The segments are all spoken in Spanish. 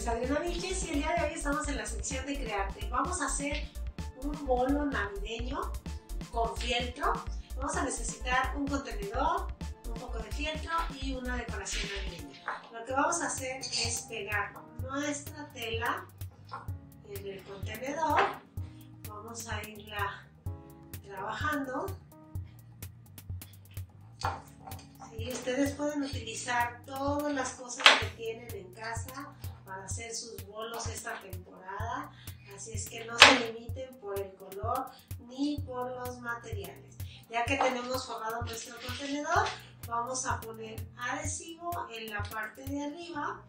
es Adriana Vilches y el día de hoy estamos en la sección de Crearte. Vamos a hacer un bolo navideño con fieltro. Vamos a necesitar un contenedor, un poco de fieltro y una decoración navideña. Lo que vamos a hacer es pegar nuestra tela en el contenedor. Vamos a irla trabajando. Sí, ustedes pueden utilizar todas las cosas que tienen en casa sus bolos esta temporada. Así es que no se limiten por el color ni por los materiales. Ya que tenemos formado nuestro contenedor, vamos a poner adhesivo en la parte de arriba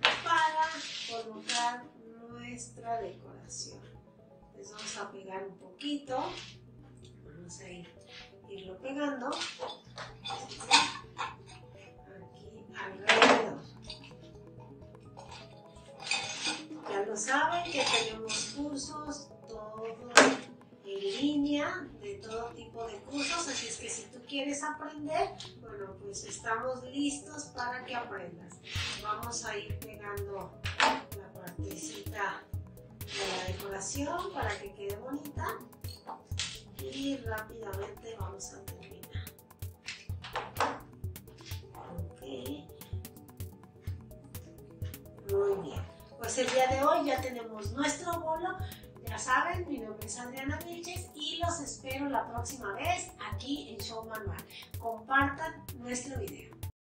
para colocar nuestra decoración. Les vamos a pegar un poquito. Vamos a ir, irlo pegando. Saben que tenemos cursos todo en línea de todo tipo de cursos, así es que si tú quieres aprender, bueno, pues estamos listos para que aprendas. Vamos a ir pegando la partecita de la decoración para que quede bonita y rápidamente vamos a terminar. Ok. Muy bien. Pues el día de hoy ya tenemos nuestro bolo ya saben, mi nombre es Adriana Vilches y los espero la próxima vez aquí en Show Manual. Compartan nuestro video.